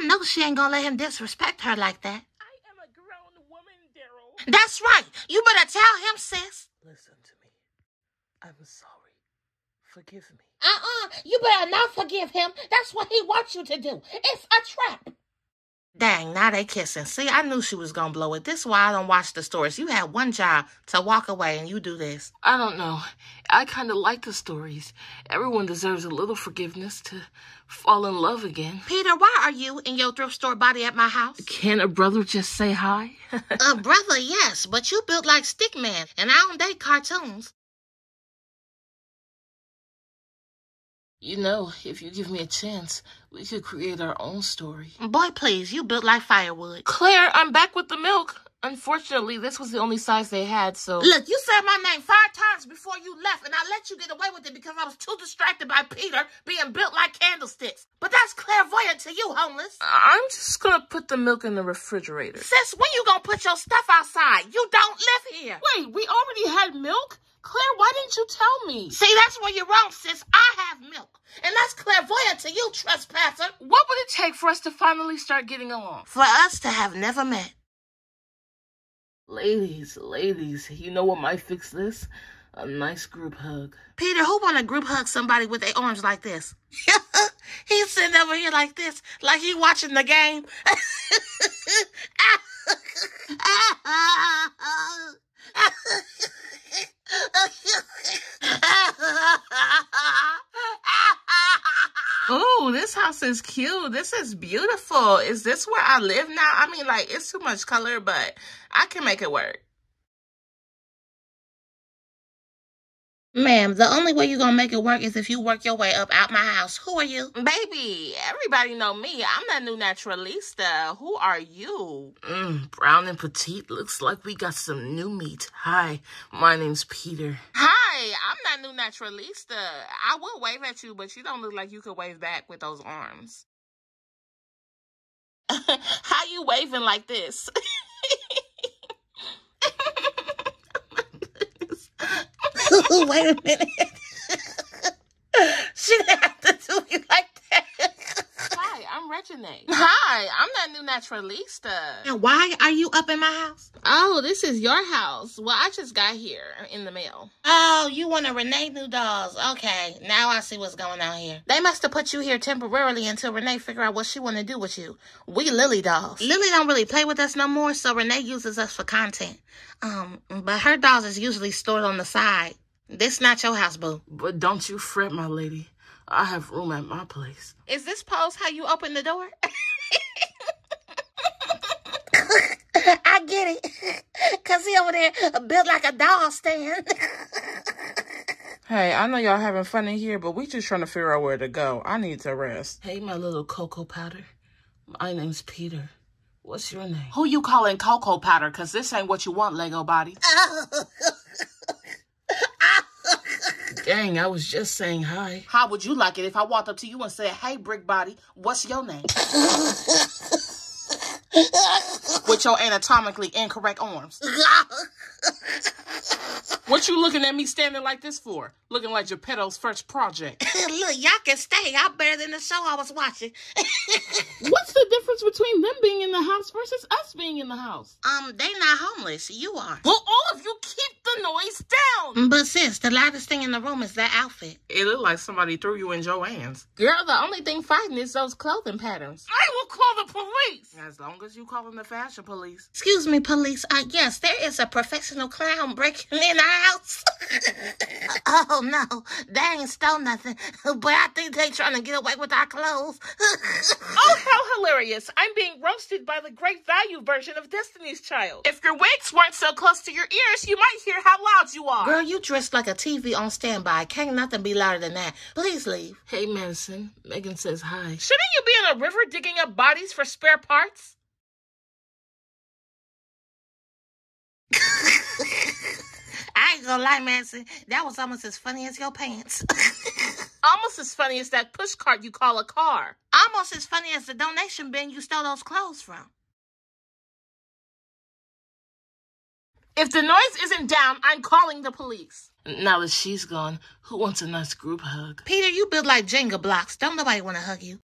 I know she ain't gonna let him disrespect her like that. I am a grown woman, Daryl. That's right. You better tell him, sis. Listen to me. I'm sorry. Forgive me. Uh-uh. You better not forgive him. That's what he wants you to do. It's a trap. Dang, now they kissing. See, I knew she was gonna blow it. This is why I don't watch the stories. You had one job to walk away and you do this. I don't know. I kind of like the stories. Everyone deserves a little forgiveness to fall in love again. Peter, why are you in your thrift store body at my house? Can a brother just say hi? a brother, yes, but you built like Stickman, and I don't date cartoons. You know, if you give me a chance, we could create our own story. Boy, please, you built like firewood. Claire, I'm back with the milk. Unfortunately, this was the only size they had, so. Look, you said my name five times before you left, and I let you get away with it because I was too distracted by Peter being built like candlesticks. But that's clairvoyant to you, homeless. I'm just gonna put the milk in the refrigerator. Sis, when you gonna put your stuff outside? You don't live here. Wait, we already had milk? Claire, why didn't you tell me? See, that's where you're wrong, sis. I have milk. And that's clairvoyant to you, trespasser. What would it take for us to finally start getting along? For us to have never met. Ladies, ladies, you know what might fix this? A nice group hug. Peter, who want to group hug somebody with their arms like this? He's sitting over here like this, like he watching the game. house is cute. This is beautiful. Is this where I live now? I mean, like, it's too much color, but I can make it work. Ma'am, the only way you're gonna make it work is if you work your way up out my house. Who are you? Baby, everybody know me. I'm that new naturalista. Who are you? Mm, brown and petite. Looks like we got some new meat. Hi, my name's Peter. Hi, I'm not new naturalista. I will wave at you, but you don't look like you could wave back with those arms. How you waving like this? Wait a minute. she didn't have to do you like that. Hi, I'm Hi, I'm that new naturalista. And why are you up in my house? Oh, this is your house. Well, I just got here in the mail. Oh, you want a Rané new dolls. Okay, now I see what's going on here. They must have put you here temporarily until Rané figure out what she want to do with you. We Lily dolls. Lily don't really play with us no more, so Rané uses us for content. Um, but her dolls is usually stored on the side. This not your house, boo. But don't you fret, my lady. I have room at my place. Is this pose how you open the door? I get it. Cause he over there built like a doll stand. hey, I know y'all having fun in here, but we just trying to figure out where to go. I need to rest. Hey, my little cocoa powder. My name's Peter. What's your name? Who you calling cocoa powder? Cause this ain't what you want, Lego body. Dang, I was just saying hi. How would you like it if I walked up to you and said, hey, brick body, what's your name? With your anatomically incorrect arms. what you looking at me standing like this for? Looking like Geppetto's first project. Look, y'all can stay. I'm better than the show I was watching. What's the difference between them being in the house versus us being in the house? Um, they not homeless. You are. Well, all of you keep the noise down. But sis, the loudest thing in the room is that outfit. It looked like somebody threw you in Jo-Ann's. Girl, the only thing fighting is those clothing patterns. I will call the police. As long as you call them the fashion police. Excuse me, police. Uh, yes, there is a professional clown breaking in our house. oh no, they ain't stole nothing. But I think they trying to get away with our clothes. oh, how hilarious. I'm being roasted by the great value version of Destiny's Child. If your wigs weren't so close to your ears, you might hear how loud you are. Girl, you dressed like a TV on standby. Can't nothing be louder than that. Please leave. Hey, Madison. Megan says hi. Shouldn't you be in a river digging up bodies for spare parts? I ain't gonna lie, Manson. That was almost as funny as your pants. almost as funny as that push cart you call a car. Almost as funny as the donation bin you stole those clothes from. If the noise isn't down, I'm calling the police. Now that she's gone, who wants a nice group hug? Peter, you build like Jenga blocks. Don't nobody want to hug you.